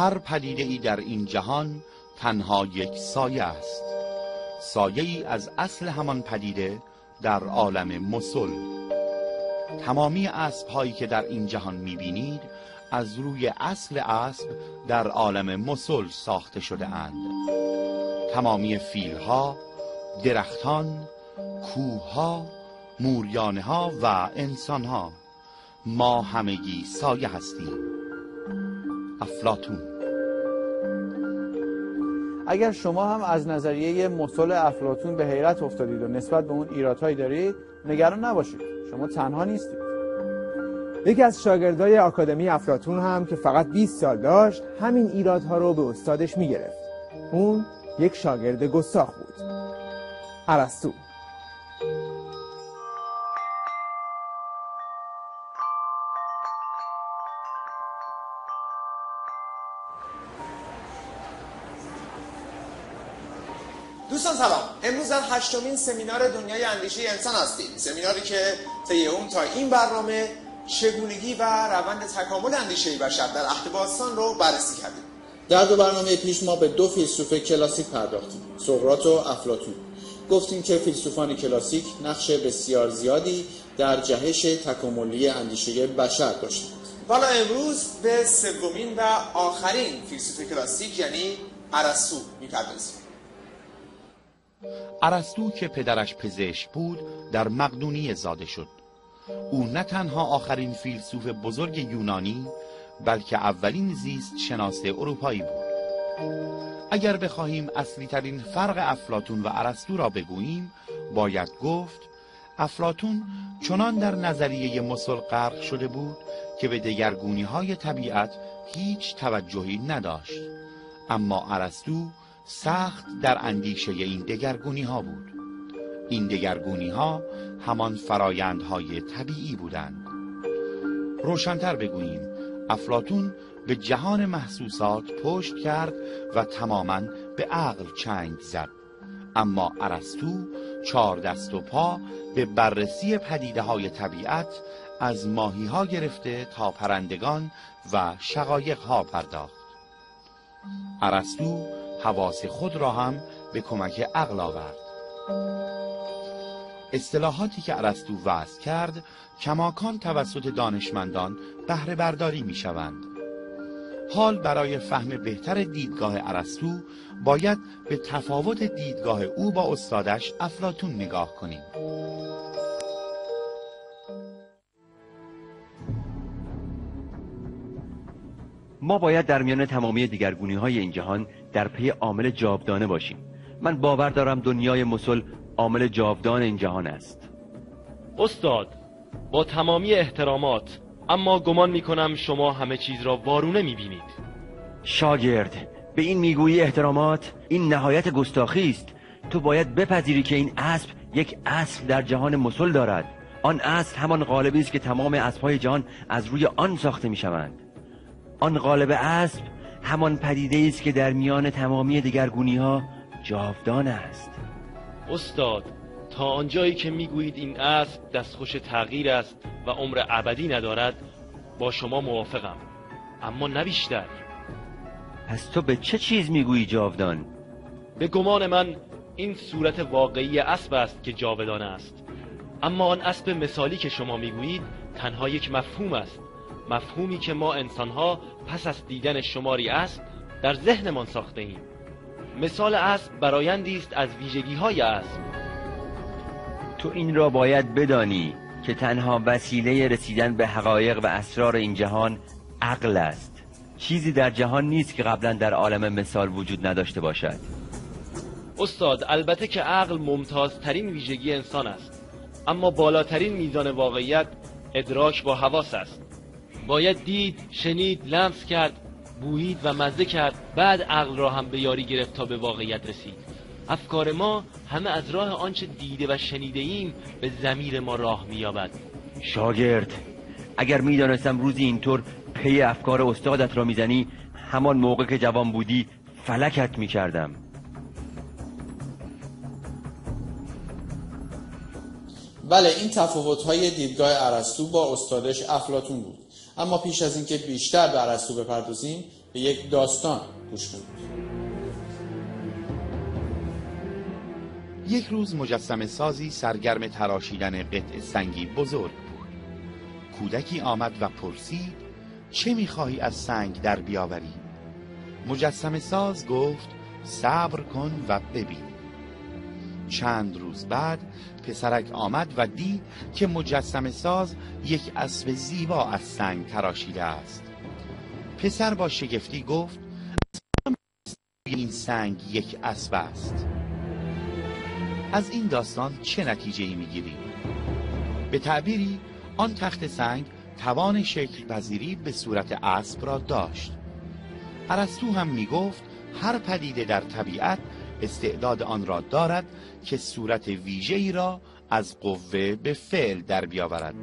هر پدیده ای در این جهان تنها یک سایه است. سایه ای از اصل همان پدیده در عالم مسل. تمامی اسب هایی که در این جهان می‌بینید از روی اصل اسب در عالم مسل ساخته شده اند. تمامی فیل ها درختان کوه ها موریانه ها و انسان ها ما همگی سایه هستیم. افلاتون اگر شما هم از نظریه مسل افلاتون به حیرت افتادید و نسبت به اون ایرادهایی دارید نگران نباشید. شما تنها نیستید. یکی از شاگردای آکادمی افلاتون هم که فقط 20 سال داشت همین ایرادها رو به استادش می‌گرفت. اون یک شاگرد گستاخ بود. ارسطو. سلام. امروز در هشتمین سمینار دنیای اندیشه انسان هستیم. سمیناری که طی اون تا این برنامه چگونگی و روند تکامل اندیشه بشر در عهد باستان رو بررسی کردیم. در دو برنامه پیش ما به دو فیلسوف کلاسیک پرداختیم سقراط و افلاطون. گفتیم که فیلسوفان کلاسیک نقش بسیار زیادی در جهش تکاملی اندیشه بشر داشتند. حالا امروز به سومین و آخرین فیلسوف کلاسیک یعنی ارسطو می‌پردازیم. ارسطو که پدرش پزشک بود در مقدونیه زاده شد. او نه تنها آخرین فیلسوف بزرگ یونانی بلکه اولین زیست شناس اروپایی بود. اگر بخواهیم اصلی ترین فرق افلاتون و ارسطو را بگوییم باید گفت افلاتون چنان در نظریه مسل غرق شده بود که به دگرگونی های طبیعت هیچ توجهی نداشت. اما ارسطو سخت در اندیشه این دگرگونی ها بود. این دگرگونی ها همان فرایندهای طبیعی بودند. روشنتر بگوییم افلاتون به جهان محسوسات پشت کرد و تماما به عقل چنگ زد. اما ارسطو چهار دست و پا به بررسی پدیده های طبیعت از ماهی ها گرفته تا پرندگان و شقایق ها پرداخت. ارسطو حواس خود را هم به کمک عقل آورد اصطلاحاتی که ارسطو وضع کرد کماکان توسط دانشمندان بهره برداری می شوند. حال برای فهم بهتر دیدگاه ارسطو باید به تفاوت دیدگاه او با استادش افلاتون نگاه کنیم. ما باید در میان تمامی دیگرگونی های این جهان در پی عامل جاودانه باشیم. من باور دارم دنیای مسل عامل جاودان این جهان است. استاد با تمامی احترامات اما گمان می کنم شما همه چیز را وارونه می بینید شاگرد به این می‌گویی احترامات این نهایت گستاخی است. تو باید بپذیری که این اسب یک اصل در جهان مسل دارد. آن اصل همان قالبی است که تمام اسبهای جهان از روی آن ساخته می شوند آن قالب اسب همان پدیده است که در میان تمامی دیگرگونی ها جاودان است. استاد تا آنجایی که می‌گویید این اسب دستخوش تغییر است و عمر ابدی ندارد با شما موافقم. اما نه بیشتر. پس تو به چه چیز می‌گویی جاودان؟ به گمان من این صورت واقعی اسب است که جاودان است. اما آن اسب مثالی که شما می‌گویید تنها یک مفهوم است. مفهومی که ما انسانها پس از دیدن شماری اسب در ذهنمان ساخته ایم. مثال اسب برایندی است از ویژگی های اسب. تو این را باید بدانی که تنها وسیله رسیدن به حقایق و اسرار این جهان عقل است. چیزی در جهان نیست که قبلا در عالم مثال وجود نداشته باشد. استاد البته که عقل ممتازترین ویژگی انسان است اما بالاترین میزان واقعیت ادراک با حواس است. باید دید، شنید، لمس کرد، بویید و مزه کرد بعد عقل را هم به یاری گرفت تا به واقعیت رسید. افکار ما همه از راه آنچه دیده و شنیده ایم به زمیر ما راه مییابد. شاگرد اگر می‌دانستم روزی اینطور پی افکار استادت را می‌زنی همان موقع که جوان بودی فلکت می‌کردم. بله این تفاوت های دیدگاه ارسطو با استادش افلاتون بود. اما پیش از اینکه بیشتر به ارسطو بپردازیم به یک داستان گوش کنید یک روز مجسم سازی سرگرم تراشیدن قطع سنگی بزرگ بود. کودکی آمد و پرسید چه می‌خواهی از سنگ در بیاوری؟ مجسم ساز گفت صبر کن و ببین. چند روز بعد پسرک آمد و دید که مجسم ساز یک اسب زیبا از سنگ تراشیده است. پسر با شگفتی گفت این سنگ یک اسب است. از این داستان چه نتیجه ای می‌گیریم؟ به تعبیری آن تخت سنگ توان شکل پذیری به صورت اسب را داشت. ارسطو هم می‌گفت هر پدیده در طبیعت استعداد آن را دارد که صورت ویژه‌ای را از قوه به فعل در بیاورد.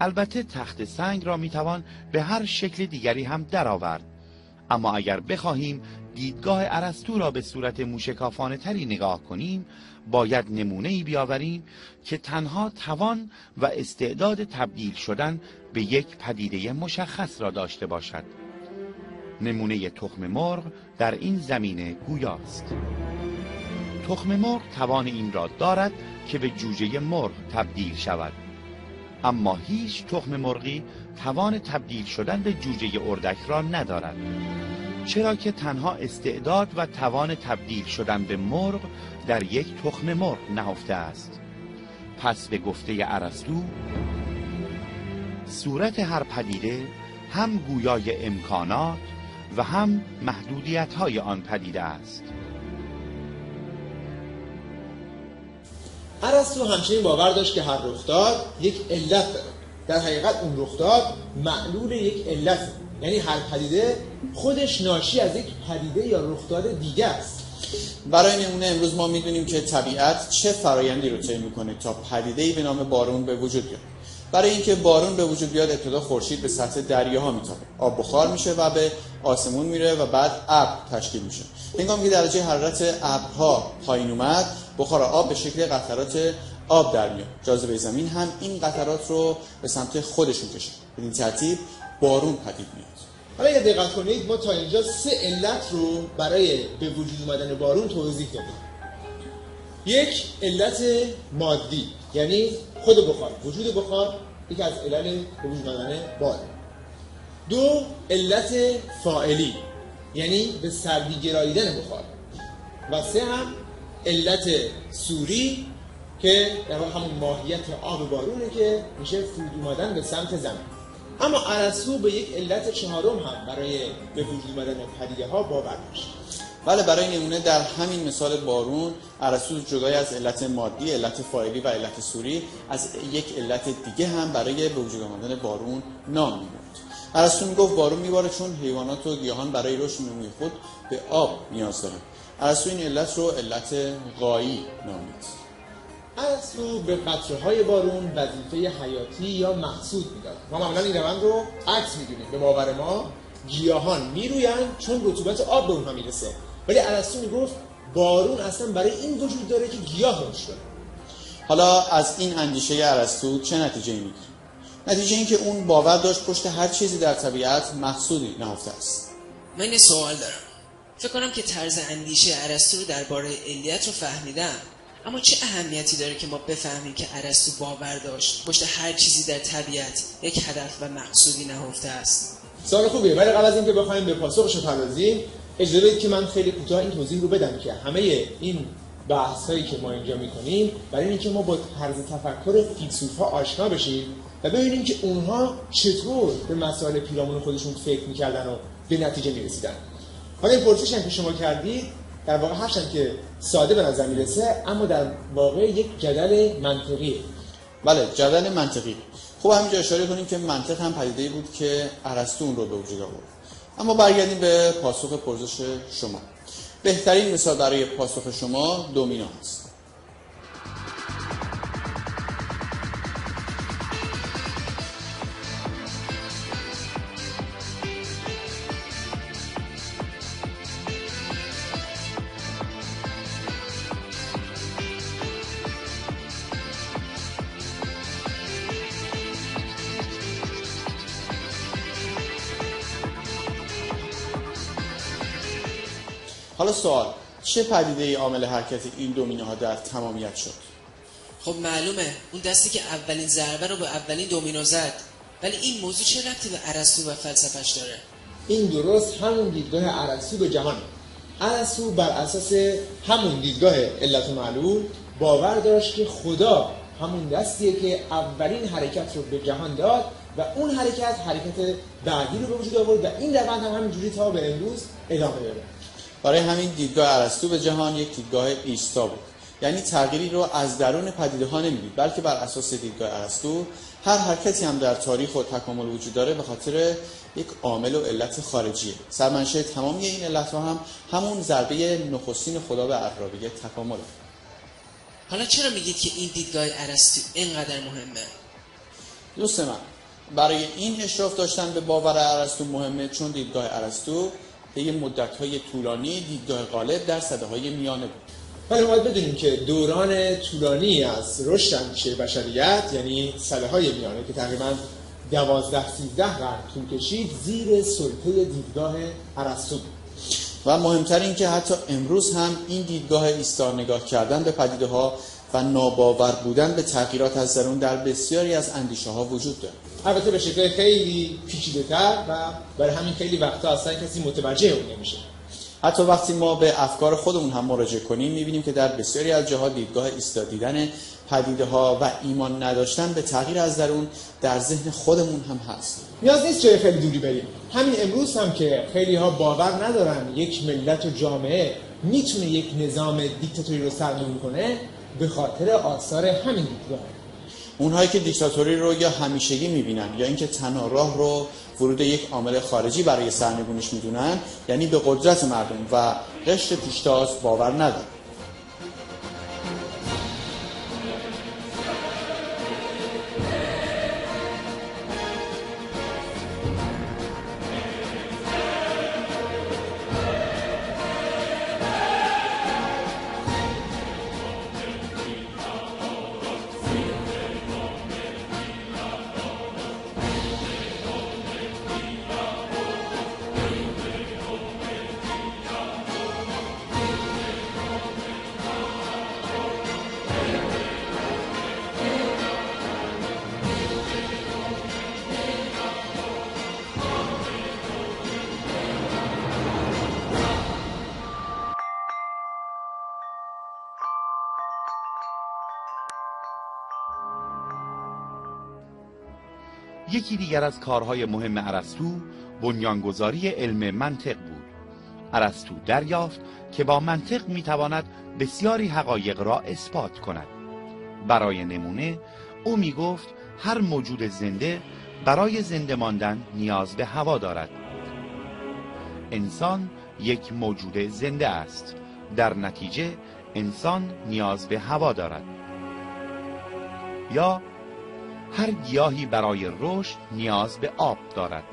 البته تخت سنگ را می‌توان به هر شکل دیگری هم درآورد. اما اگر بخواهیم دیدگاه ارسطو را به صورت موشکافانه تری نگاه کنیم باید نمونه ای بیاوریم که تنها توان و استعداد تبدیل شدن به یک پدیده مشخص را داشته باشد. نمونه تخم مرغ در این زمینه گویاست. تخم مرغ توان این را دارد که به جوجه مرغ تبدیل شود. اما هیچ تخم مرغی توان تبدیل شدن به جوجه اردک را ندارد. چرا که تنها استعداد و توان تبدیل شدن به مرغ در یک تخم مرغ نهفته است. پس به گفته ارسطو صورت هر پدیده هم گویای امکانات و هم محدودیت های آن پدیده است. ارسطو همچنین باور داشت که هر رخداد یک علت داره. در حقیقت اون رخداد معلول یک علت. یعنی هر پدیده خودش ناشی از یک پدیده یا رخداد دیگه است. برای نمونه امروز ما می‌دونیم که طبیعت چه فرایندی رو طی می‌کنه تا پدیده‌ای به نام بارون به وجود بیاد. برای اینکه بارون به وجود بیاد ابتدا خورشید به سطح دریاها میتابه. آب بخار میشه و به آسمون میره و بعد ابر تشکیل میشه. هنگامی که درجه حرارت ابرها پایین اومد بخار آب به شکل قطرات آب در میاد. جاذبه زمین هم این قطرات رو به سمت خودش می‌کشه بدین ترتیب بارون پدید میاد. حالا اگه دقت کنید ما تا اینجا سه علت رو برای به وجود اومدن بارون توضیح دادیم. یک علت مادی یعنی خود بخار وجود بخار یکی از علل به وجود اومدن باد دو علت فائلی یعنی به سردی گراییدن بخار. و سه هم علت سوری که در همون ماهیت آب بارونه که میشه فرود اومدن به سمت زمین. اما ارسطو به یک علت چهارم هم برای به وجود اومدن پدیده ها باور داشت. بله برای نمونه در همین مثال بارون ارسطو جدای از علت مادی علت فاعلی و علت سوری از یک علت دیگه هم برای به وجود آمدن بارون نام می‌برد. ارسطو می‌گفت بارون میباره چون حیوانات و گیاهان برای رشد نموی خود به آب نیاز دارن ارسطو این علت رو علت غایی نامید ارسطو به قطره های بارون وظیفه حیاتی یا مقصود می‌داد. ما معمولا این روند رو عکس می‌دونیم به باور ما گیاهان میرویند چون رطوبت آب به اونها می‌رسه. ولی ارسطو می‌گفت بارون اصلا برای این وجود داره که گیاه رشد کنه حالا از این اندیشه ارسطو چه نتیجه می‌گیریم نتیجه این که اون باور داشت پشت هر چیزی در طبیعت مقصودی نهفته است. من یه سوال دارم. فکر کنم که طرز اندیشه ارسطو رو درباره علیت رو فهمیدم. اما چه اهمیتی داره که ما بفهمیم که ارسطو باور داشت پشت هر چیزی در طبیعت یک هدف و مقصودی نهفته است؟ سوال خوبیه. ولی قبل از اینکه بخوایم به پاسخش بپردازیم اجازه بدید که من خیلی کوتاه این توضیح رو بدم که همه این بحث هایی که ما اینجا می‌کنیم برای اینکه ما با طرز تفکر فیلسوف ها آشنا بشیم و ببینیم که اونها چطور به مسائل پیرامون خودشون فکر می‌کردن و به نتیجه می‌رسیدن. حالا این پرسش هم که شما کردید در واقع هرچند که ساده به نظر می‌رسه اما در واقع یک جدل منطقیه. بله جدل منطقی. خوب همینجا اشاره کنیم که منطق هم پدیده بود که ارسطو اون رو به وجود آورد. اما برگردیم به پاسخ پرسش شما. بهترین مثال برای پاسخ شما دومینا هست. حالا سوال چه پدیده ای عامل حرکت این دومینه ها در تمامیت شد؟ خب معلومه اون دستی که اولین ضربه رو به اولین دومینو زد. ولی این موضوع چه ربطی به ارسطو و فلسفش داره؟ این درست همون دیدگاه ارسطو به جهان. ارسطو بر اساس همون دیدگاه علت و معلول باور داشت که خدا همون دستیه که اولین حرکت رو به جهان داد و اون حرکت حرکت بعدی رو به وجود آورد و این روند هم همینجوری تا به امروز ادامه داره. برای همین دیدگاه ارسطو به جهان یک دیدگاه ایستا بود. یعنی تغییری رو از درون پدیده ها نمی‌دید بلکه بر اساس دیدگاه ارسطو هر حرکتی هم در تاریخ و تکامل وجود داره به خاطر یک عامل و علت خارجیه. سرمنشه تمامی این علت ها هم همون ضربه نخستین خدا به عرابه تکامل. حالا چرا میگید که این دیدگاه ارسطو اینقدر مهمه؟ دوست من برای این اشراف داشتن به باور ارسطو مهمه چون دیدگاه ارسطو طی مدت‌های طولانی دیدگاه غالب در های میانه بود. ولی باید بدونیم که دوران طولانی از رشد اندیشه بشریت یعنی سده های میانه که تقریبا دوازده سیزده قرن طول کشید زیر سلطه دیدگاه ارسطو و مهمتر این که حتی امروز هم این دیدگاه ایستار نگاه کردن به پدیده ها و ناباور بودن به تغییرات از درون در بسیاری از اندیشه ها وجود داره. البته به شکل خیلی پیچیده تر و برای همین خیلی وقتا اصلا کسی متوجه اون نمیشه. حتی وقتی ما به افکار خودمون هم مراجعه کنیم می‌بینیم که در بسیاری از جاها دیدگاه ایستاد دیدن پدیده ها و ایمان نداشتن به تغییر از درون در ذهن خودمون هم هست. نیاز نیست جای خیلی دوری بریم. همین امروز هم که خیلی ها باور ندارن یک ملت و جامعه می‌تونه یک نظام دیکتاتوری رو سرنگون کنه به خاطر آثار همین دیدگاه اونهایی که دیکتاتوری رو یا همیشگی می‌بینن یا اینکه تنها راه رو ورود یک عامل خارجی برای سرنگونیش می‌دونن یعنی به قدرت مردم و قشر پیشتاز باور ندارن. یکی دیگر از کارهای مهم ارسطو بنیانگذاری علم منطق بود. ارسطو دریافت که با منطق می‌تواند بسیاری حقایق را اثبات کند. برای نمونه او می گفت هر موجود زنده برای زنده ماندن نیاز به هوا دارد. انسان یک موجود زنده است. در نتیجه انسان نیاز به هوا دارد. یا هر گیاهی برای رشد نیاز به آب دارد.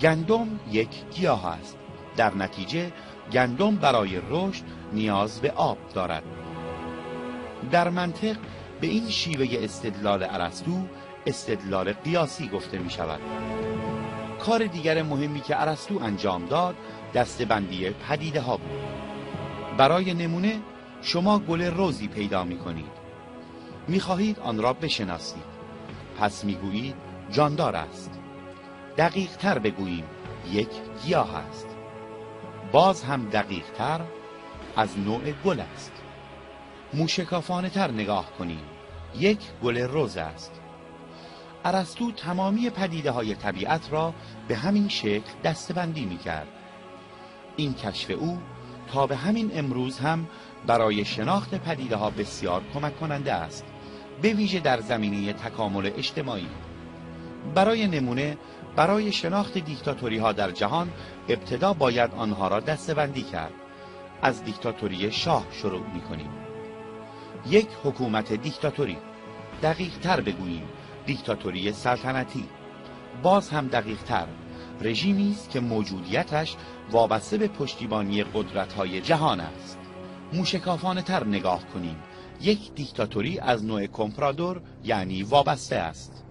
گندم یک گیاه است. در نتیجه گندم برای رشد نیاز به آب دارد. در منطق به این شیوه استدلال ارسطو استدلال قیاسی گفته می شود. کار دیگر مهمی که ارسطو انجام داد دستبندی پدیده ها بود. برای نمونه شما گل روزی پیدا می کنید. می خواهید آن را بشناسید. پس می‌گویید جاندار است. دقیق تر بگوییم یک گیاه است. باز هم دقیق تر از نوع گل است. موشکافانه تر نگاه کنیم یک گل روز است. ارسطو تمامی پدیده های طبیعت را به همین شکل دستبندی می کرد این کشف او تا به همین امروز هم برای شناخت پدیده ها بسیار کمک کننده است. به ویژه در زمینه تکامل اجتماعی. برای نمونه برای شناخت دیکتاتوری ها در جهان ابتدا باید آنها را دستبندی کرد. از دیکتاتوری شاه شروع می کنیم یک حکومت دیکتاتوری. دقیق تر بگوییم دیکتاتوری سلطنتی. باز هم دقیق تر رژیمی است که موجودیتش وابسته به پشتیبانی قدرت های جهان است. موشکافانه تر نگاه کنیم. یک دیکتاتوری از نوع کمپرادور یعنی وابسته است.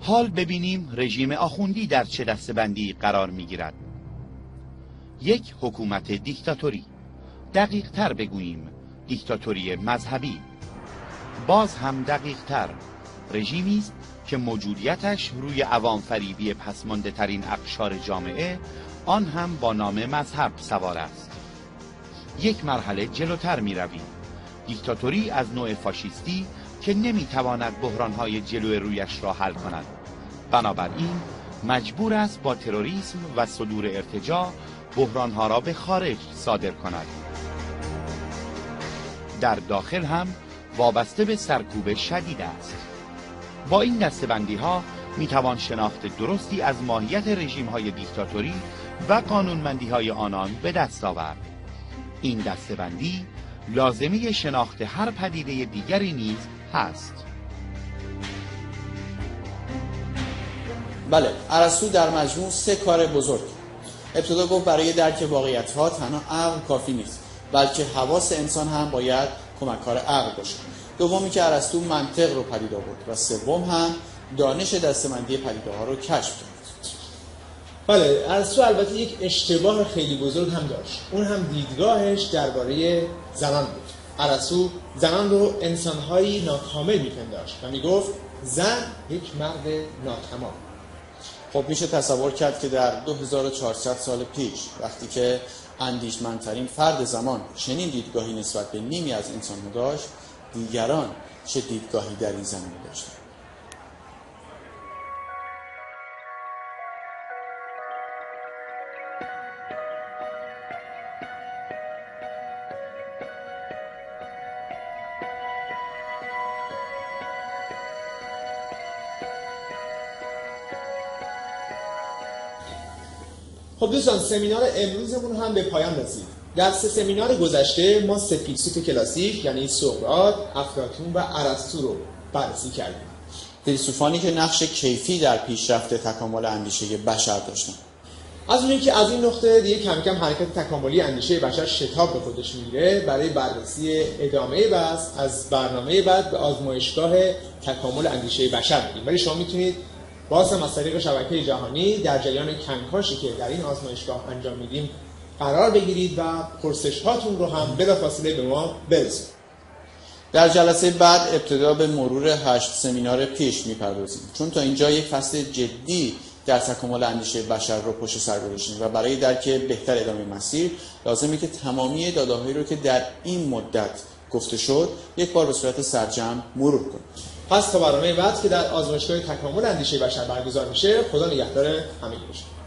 حال ببینیم رژیم آخوندی در چه دستبندی قرار می گیرد یک حکومت دیکتاتوری. دقیق تر بگوییم دیکتاتوری مذهبی. باز هم دقیق تر رژیمی است که موجودیتش روی عوام فریبی پسمانده ترین اقشار جامعه آن هم با نام مذهب سوار است. یک مرحله جلوتر می رویم دیکتاتوری از نوع فاشیستی که نمی تواند بحرانهای جلو رویش را حل کند. بنابراین مجبور است با تروریسم و صدور ارتجاع بحرانها را به خارج صادر کند. در داخل هم وابسته به سرکوب شدید است. با این دستبندی ها می توان شناخت درستی از ماهیت رژیم های دیکتاتوری و قانونمندی های آنان به دست آورد. این دستبندی لازمی شناخت هر پدیده دیگری نیز هست. بله ارسطو در مجموع سه کار بزرگ. ابتدا گفت برای درک واقعیت ها تنها عقل کافی نیست بلکه حواس انسان هم باید کمککار عقل باشه. دومی که ارسطو منطق رو پدید آورد و سوم هم دانش دستمندی پدیده ها رو کشف کرد. بله ارسطو البته یک اشتباه خیلی بزرگ هم داشت. اون هم دیدگاهش درباره زنان بود. ارسطو زنان رو انسانهایی ناکامل میپنداشت و می‌گفت زن یک مرد ناتمام. خب میشه تصور کرد که در 2400 سال پیش وقتی که اندیشمندترین فرد زمان چنین دیدگاهی نسبت به نیمی از انسان داشت دیگران چه دیدگاهی در این زمینه داشتند؟ خب دوستان سمینار امروزمون هم به پایان رسید. در سه سمینار گذشته ما سه فیلسوف کلاسیک یعنی سقراط، افلاطون و ارسطو رو بررسی کردیم. فیلسوفانی که نقش کیفی در پیشرفت تکامل اندیشه بشر داشتن. از اونی که از این نقطه دیگه کم کم حرکت تکاملی اندیشه بشر شتاب به خودش می‌گیره برای بررسی ادامه بحث از برنامه بعد به آزمایشگاه تکامل اندیشه بشر میگیم ولی شما می‌تونید باز هم از طریق شبکه جهانی در جریان کنکاشی که در این آزمایشگاه انجام میدیم قرار بگیرید و پرسش هاتون رو هم بلافاصله به ما برسونید. در جلسه بعد ابتدا به مرور هشت سمینار پیش می‌پردازیم. چون تا اینجا یک فصل جدی در تکامل اندیشه بشر رو پشت سر گذاشتیم و برای درک بهتر ادامه مسیر لازمه که تمامی دادههایی رو که در این مدت گفته شد یک بار به صورت سرجم مرور کنیم. پس تا برنامه بعد که در آزمایشگاه تکامل اندیشه بشر برگزار میشه خدا نگهدار همه باشید.